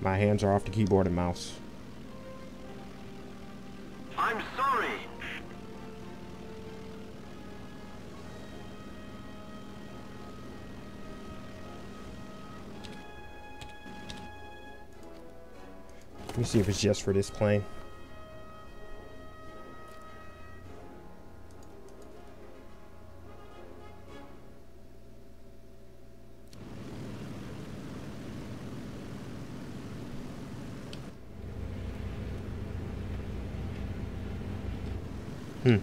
My hands are off the keyboard and mouse. I'm sorry. Let me see if it's just for this plane. Hmm,